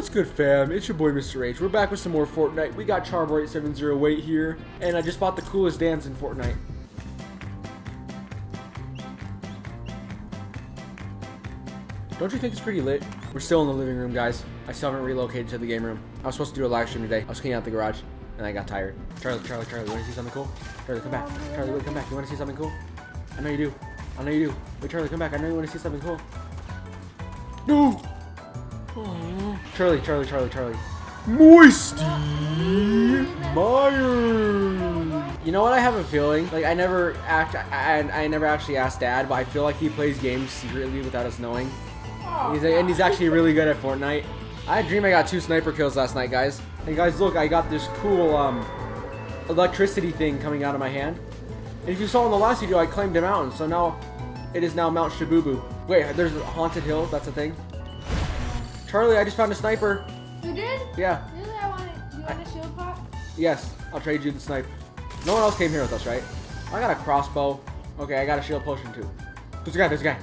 What's good fam? It's your boy Mr. H. We're back with some more Fortnite. We got Charboy870 here, and I just bought the coolest dance in Fortnite. Don't you think it's pretty lit? We're still in the living room, guys. I still haven't relocated to the game room. I was supposed to do a live stream today. I was cleaning out the garage, and I got tired. Charlie, Charlie, Charlie, you want to see something cool? Charlie, come back. Charlie, wait, come back. You want to see something cool? I know you do. I know you do. Wait, Charlie, come back. I know you want to see something cool. No! Charlie, Charlie, Charlie, Charlie. Moisty Myers. You know what? I have a feeling. Like I never act. I, I never actually asked Dad, but I feel like he plays games secretly without us knowing. He's and he's actually really good at Fortnite. I dream I got two sniper kills last night, guys. And guys, look, I got this cool um, electricity thing coming out of my hand. And if you saw in the last video, I claimed a mountain, so now it is now Mount Shabubu. Wait, there's a haunted hill. That's a thing. Charlie, I just found a sniper. You did? Yeah. Really? I want it. You want a shield pop? Yes, I'll trade you the snipe. No one else came here with us, right? I got a crossbow. Okay, I got a shield potion too. There's a guy, there's a guy.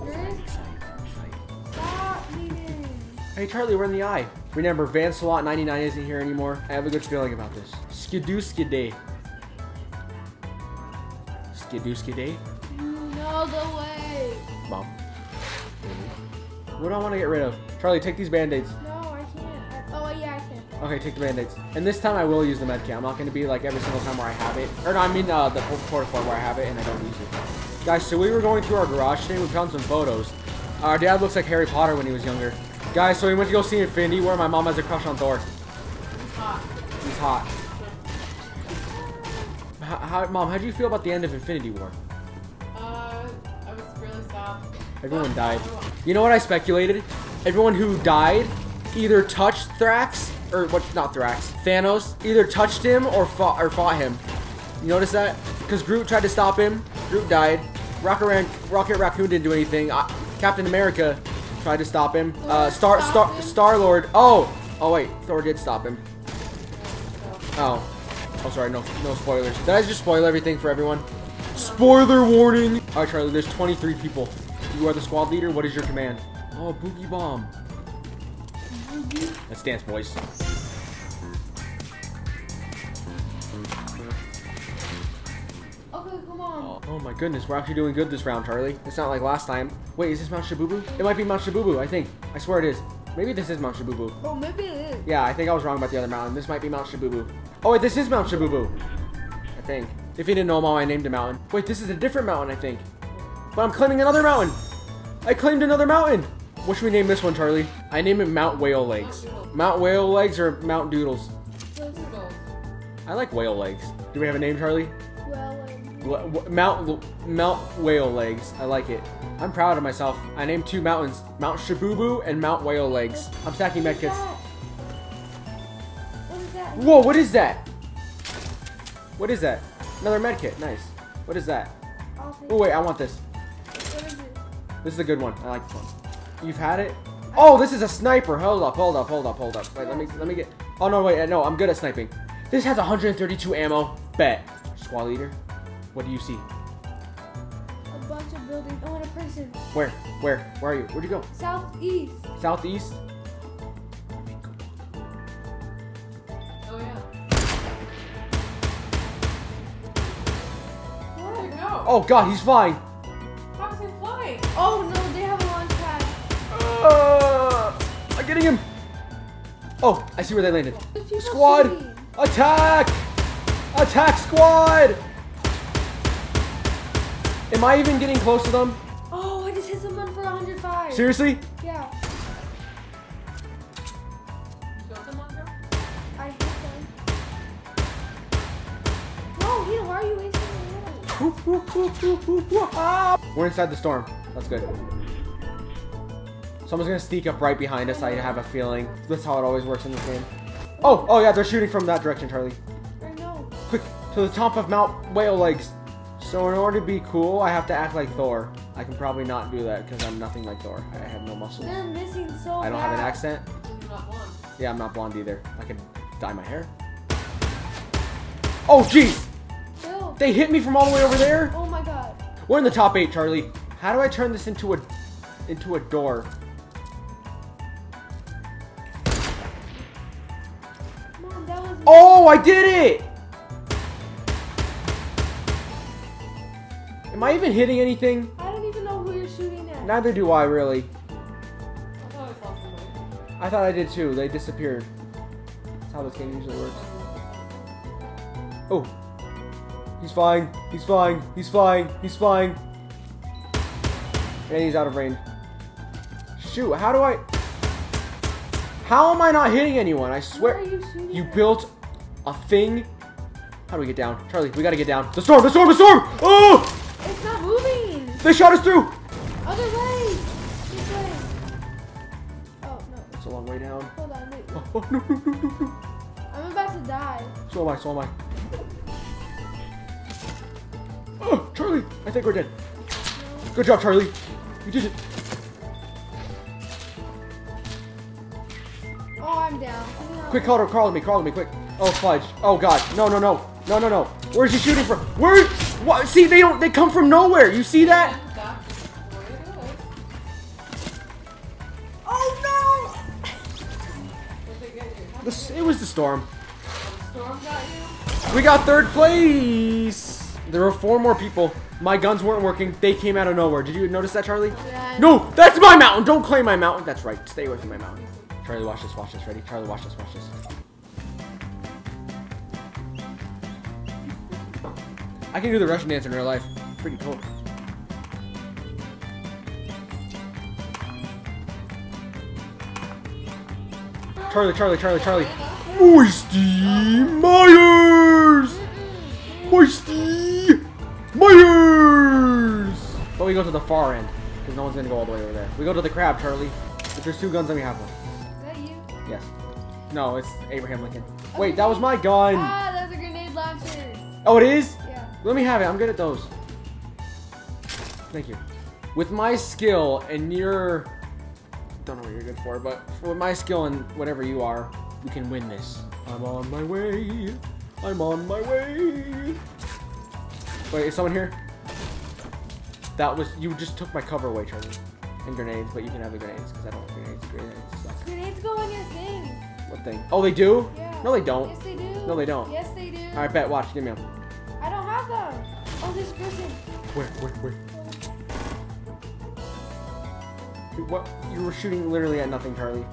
Really? Stop leaving. Hey Charlie, we're in the eye. Remember, Vancelot 99 isn't here anymore. I have a good feeling about this. Skidoo skiday. Skidoo skiday? No, the way. Mom. What do I want to get rid of? Charlie, take these band-aids. No, I can't. I, oh, yeah, I can. Okay, take the band-aids. And this time I will use the med kit. I'm not going to be like every single time where I have it. Or no, I mean uh, the porta fort where I have it and I don't use it. Guys, so we were going through our garage today. We found some photos. Our dad looks like Harry Potter when he was younger. Guys, so we went to go see Infinity War. My mom has a crush on Thor. He's hot. How, how, Mom, how do you feel about the end of Infinity War? Everyone died. You know what I speculated? Everyone who died either touched Thrax, or what's not Thrax, Thanos, either touched him or fought or fought him. You notice that? Because Groot tried to stop him. Groot died. Rocket, Ran Rocket Raccoon didn't do anything. Uh, Captain America tried to stop him. Uh, Star Star Star Lord. Oh, oh wait, Thor did stop him. Oh, oh sorry, no no spoilers. Did I just spoil everything for everyone? Spoiler warning. All right, Charlie. There's 23 people. You are the squad leader. What is your command? Oh, boogie bomb. Let's dance, boys. Okay, come on. Oh, oh my goodness, we're actually doing good this round, Charlie. It's not like last time. Wait, is this Mount Shabubu? It might be Mount Shabubu, I think. I swear it is. Maybe this is Mount Shabubu. Oh, maybe it is. Yeah, I think I was wrong about the other mountain. This might be Mount Shabubu. Oh, wait, this is Mount Shabubu. I think. If you didn't know, Mom, I named a mountain. Wait, this is a different mountain, I think. But I'm claiming another mountain. I claimed another mountain. What should we name this one, Charlie? I name it Mount Whale Legs. Mount Whale Legs or Mount Doodles? I like whale legs. Do we have a name, Charlie? Well, um, Mount Mount Whale Legs. I like it. I'm proud of myself. I named two mountains: Mount Shabubu and Mount Whale Legs. I'm stacking medkits. What is that? Whoa! What is that? What is that? Another medkit. Nice. What is that? Oh wait, I want this. What is it? This is a good one. I like this one. You've had it. Oh, this is a sniper. Hold up, hold up, hold up, hold up. Wait, let me let me get. Oh no, wait, no, I'm good at sniping. This has 132 ammo. Bet. Squad leader. What do you see? A bunch of buildings. Oh, and a prison. Where? Where? Where are you? Where'd you go? Southeast. Southeast. Oh yeah. What? Where'd it go? Oh God, he's flying. Getting him. Oh, I see where they landed. Squad, attack! Attack squad! Am I even getting close to them? Oh, I just hit someone for 105. Seriously? Yeah, You got them on? I hit them. No, Hito, why are you wasting your road? Ah. We're inside the storm. That's good. Someone's gonna sneak up right behind us. I have a feeling. That's how it always works in this game. Oh, oh yeah, they're shooting from that direction, Charlie. Or no. Quick, to the top of Mount Whale Legs. So in order to be cool, I have to act like Thor. I can probably not do that because I'm nothing like Thor. I have no muscles. They're missing so I don't have an accent. You're not one. Yeah, I'm not blonde either. I can dye my hair. Oh, jeez! They hit me from all the way over there. Oh my god. We're in the top eight, Charlie. How do I turn this into a into a door? Oh, I did it! Am I even hitting anything? I don't even know who you're shooting at. Neither do I, really. I thought I saw somebody. I thought I did too. They disappeared. That's how this game usually works. Oh. He's flying. He's flying. He's flying. He's flying. And he's out of range. Shoot, how do I... How am I not hitting anyone? I swear... you You built a thing? How do we get down? Charlie, we gotta get down. The storm! The storm! The storm! Oh! It's not moving. They shot us through! Other way. This way. Oh no. It's a long way down. Hold on. Wait. Oh, oh, no, no, no, no, no. I'm about to die. So am I, so am I. Oh, Charlie! I think we're dead. Good job, Charlie. You did it. Oh, I'm down. Quick, call, call me, call me, quick. Oh, fudge. Oh, God. No, no, no. No, no, no. Where's he shooting from? Where? What? See, they don't, they come from nowhere. You see that? And that's where it is. Oh, Where'd they get you? no! This, it was the storm. The storm got you? We got third place. There were four more people. My guns weren't working. They came out of nowhere. Did you notice that, Charlie? Yeah. No, that's my mountain. Don't claim my mountain. That's right. Stay away from my mountain. Charlie, watch this. Watch this. Ready? Charlie, watch this. Watch this. I can do the Russian dance in real life. Pretty cool. Charlie, Charlie, Charlie, Charlie. Moisty Myers! Moisty Myers! But we go to the far end, because no one's gonna go all the way over there. We go to the crab, Charlie. If there's two guns, then we have one. Is that you? Yes. No, it's Abraham Lincoln. Wait, that was my gun! Ah, that's a grenade launcher. Oh, it is? Let me have it. I'm good at those. Thank you. With my skill and your... Don't know what you're good for, but with my skill and whatever you are, we can win this. I'm on my way. I'm on my way. Wait, is someone here? That was... You just took my cover away, Charlie. And grenades, but you can have the grenades, because I don't have grenades. Grenades suck. Grenades go on your thing. What thing? Oh, they do? Yeah. No, they don't. Yes, they do. No, they don't. Yes, they do. Alright, bet. Watch. Give me. Have. Oh, this person. Where, where, where? What? You were shooting literally at nothing, Charlie.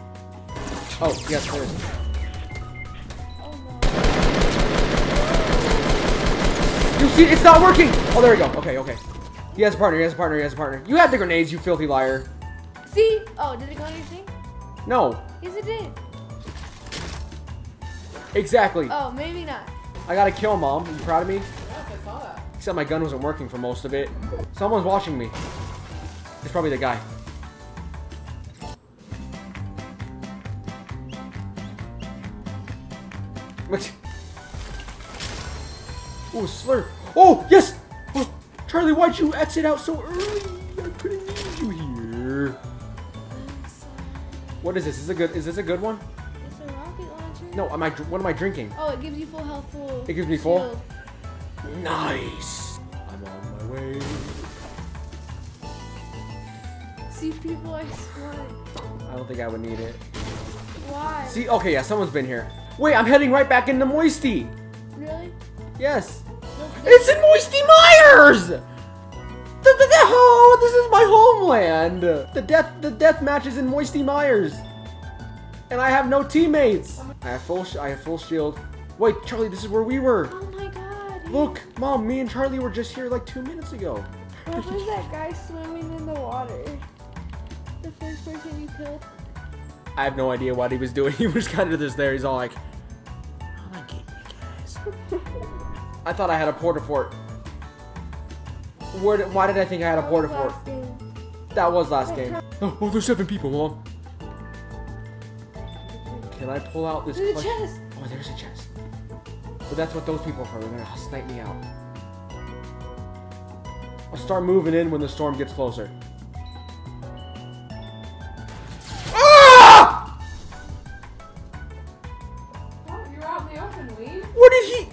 Oh, yes, there is. Oh no. You see, it's not working! Oh, there we go. Okay, okay. He has a partner, he has a partner, he has a partner. You had the grenades, you filthy liar. See? Oh, did it go on your thing? No, Yes, it did. exactly. Oh, maybe not. I gotta kill mom. You proud of me? Yes, I saw that. Except my gun wasn't working for most of it. Someone's watching me. It's probably the guy. What? Oh, slur. Oh, yes! Oh, Charlie, why'd you exit out so early? I couldn't need you here. What is this? Is this a good? Is this a good one? No. Am I? What am I drinking? Oh, it gives you full health, full. It gives me full? shield. Nice. I'm on my way. See, people are smart. I don't think I would need it. Why? See, okay, yeah, someone's been here. Wait, I'm heading right back into Moisty. Really? Yes. It's in Moisty Myers! The, the, the, oh, this is my homeland. The death, the death match is in Moisty Myers. And I have no teammates. I have full, sh- I have full shield. Wait, Charlie, this is where we were. Oh my god. Look, Mom, me and Charlie were just here like two minutes ago. What was that guy swimming in the water? The first person you killed? I have no idea what he was doing. He was kind of just there. He's all like, I'm gonna get you guys. I thought I had a porta fort. Where why did I think I had a That porta was fort? That was last game. Oh, oh, there's seven people, Mom. Can I pull out this There's a chest. Oh, there's a chest. But that's what those people are for. They're gonna snipe me out. I'll start moving in when the storm gets closer. Ah! Oh, you're out in the open, Lee. What did he?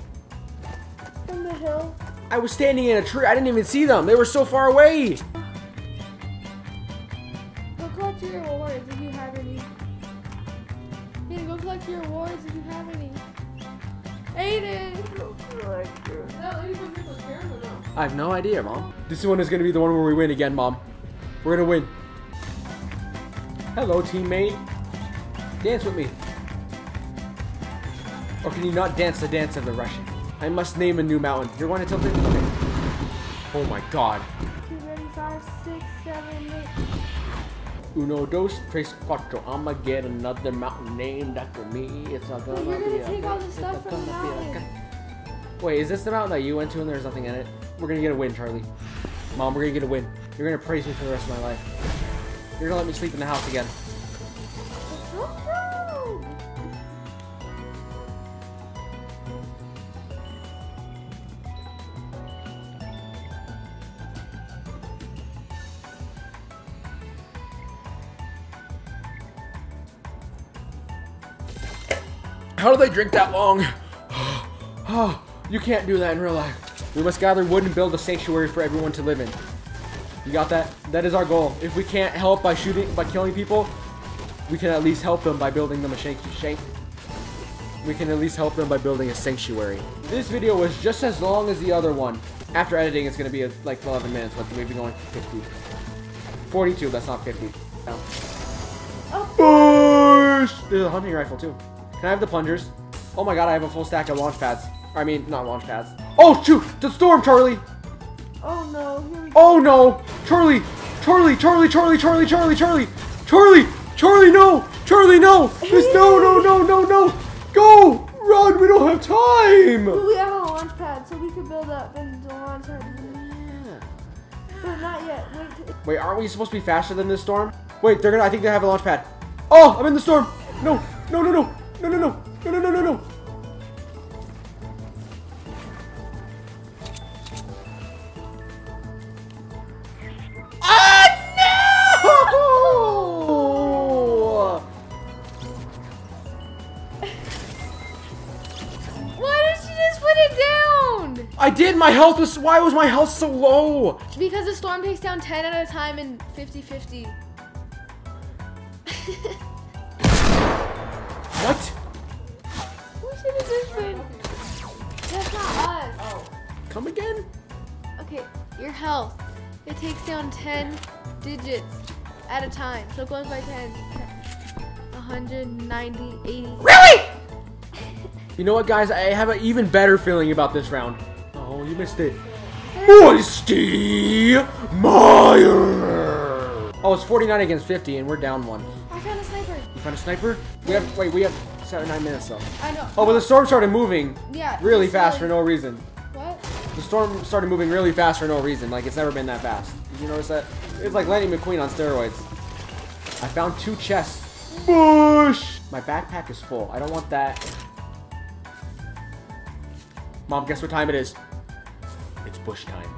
From the hill. I was standing in a tree. I didn't even see them. They were so far away. Go collect your rewards if you have any. Yeah, go collect your rewards if you have any. Aiden! Is that ladybug Nicholas Karen or no? I have no idea, Mom. This one is gonna be the one where we win again, Mom. We're gonna win. Hello, teammate. Dance with me. Or can you not dance the dance of the Russian? I must name a new mountain. You're going to tilt it? Okay. Oh my god. Two, ready, five, six, seven, eight. Uno, dos, tres, cuatro. I'ma get another mountain named after me. It's not gonna gonna be a take all the stuff from the gonna be a mountain. Wait, is this the mountain that you went to and there's nothing in it? We're gonna get a win, Charlie. Mom, we're gonna get a win. You're gonna praise me for the rest of my life. You're gonna let me sleep in the house again. How do they drink that long? Oh, you can't do that in real life. We must gather wood and build a sanctuary for everyone to live in. You got that? That is our goal. If we can't help by shooting, by killing people, we can at least help them by building them a shank. shank. We can at least help them by building a sanctuary. This video was just as long as the other one. After editing, it's gonna be uh like 11 minutes, but we've been going for 50. 42, that's not 50. No. Bush! There's a hunting rifle too. Can I have the plungers? Oh my god, I have a full stack of launch pads. I mean, not launch pads. Oh shoot! The storm, Charlie! Oh no, here we go. Oh no! Charlie! Charlie! Charlie! Charlie! Charlie! Charlie! Charlie! Charlie! Charlie! No! Charlie! No! This no! No! No! No! No! Go! Run! We don't have time! We have a launch pad, so we could build up and launch. But not yet. Wait. Wait, aren't we supposed to be faster than this storm? Wait, they're gonna. I think they have a launch pad. Oh, I'm in the storm. No! No! No! No! No, no, no. No, no, no, no, no. Ah, I did! My health was- why was my health so low? Because the storm takes down 10 at a time in 50-50. Come again? Okay, your health. It takes down 10 digits at a time. So it goes by 10. 190, 80. Really? You know what, guys? I have an even better feeling about this round. Oh, you missed it. Moisty Mire. Oh, it's 49 against 50, and we're down one. I found a sniper. You found a sniper? We have. Wait, we have seven, nine minutes though. I know. Oh, but the storm started moving yeah. really it's fast for no reason. What? The storm started moving really fast for no reason. Like it's never been that fast. Did you notice that? It's like Lightning McQueen on steroids. I found two chests. Bush. My backpack is full. I don't want that. Mom, guess what time it is? It's bush time.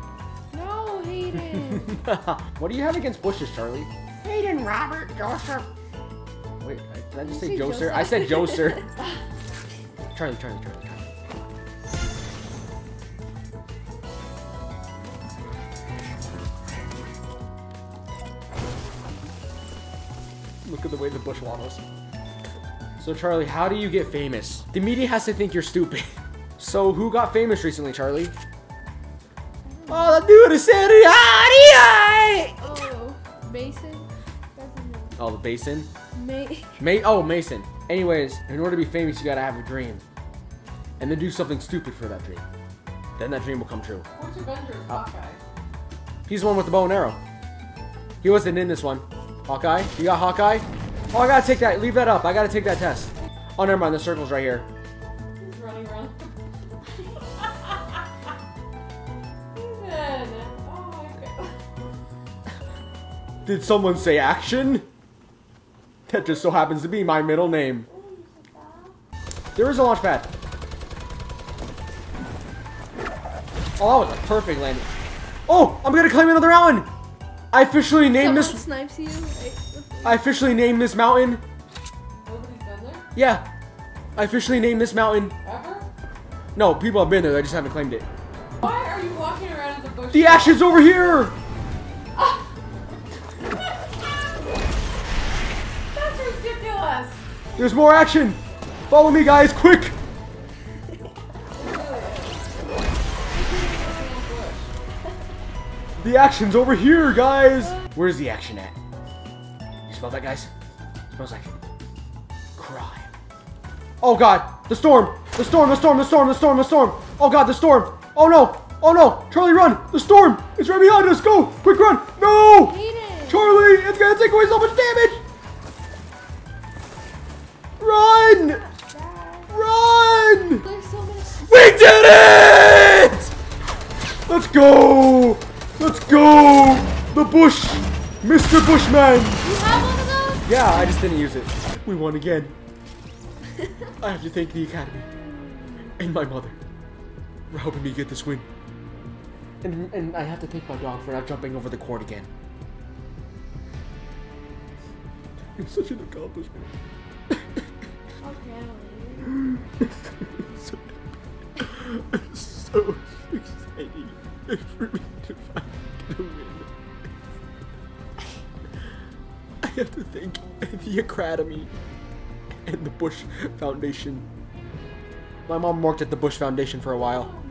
No, Hayden. what do you have against bushes, Charlie? Hayden, Robert, Joseph. Wait, did I just say You say Joser? Joseph. I said Joser. Charlie, Charlie, Charlie, Look at the way the bush waddles. So Charlie, how do you get famous? The media has to think you're stupid. So who got famous recently, Charlie? Oh, the dude is said ah, oh, Mason? Oh, the basin. Ma- Ma- oh, Mason. Anyways, in order to be famous, you gotta have a dream. And then do something stupid for that dream. Then that dream will come true. Which Avenger is uh, Hawkeye? He's the one with the bow and arrow. He wasn't in this one. Hawkeye? You got Hawkeye? Oh, I gotta take that. Leave that up. I gotta take that test. Oh, never mind. The circle's right here. He's running around. Oh my god. Did someone say action? That just so happens to be my middle name. There is a launch pad. Oh, that was a perfect landing. Oh, I'm gonna claim another mountain. I officially named Someone this. snipes you. I officially named this mountain. Nobody's been there? Yeah, I officially named this mountain. Ever? No, people have been there. They just haven't claimed it. Why are you walking around as a bush? The ashes over here. That's ridiculous! There's more action. Follow me, guys, quick. The action's over here, guys. Where's the action at? You smell that, guys? It smells like crime. Oh god, the storm! The storm, the storm, the storm, the storm, the storm! Oh god, the storm! Oh no! Oh no! Charlie, run! The storm! It's right behind us! Go! Quick run! No! Hayden! Charlie, it's gonna take away so much damage! Run! Run! So. We did it! Let's go! Let's go! The bush! Mr. Bushman! You have one of those? Yeah, I just didn't use it. We won again. I have to thank the Academy and my mother for helping me get this win. And, and I have to thank my dog for not jumping over the court again. It's such an accomplishment. Okay. so, so exciting for me to finally I have to thank the Academy and the Bush Foundation. My mom worked at the Bush Foundation for a while.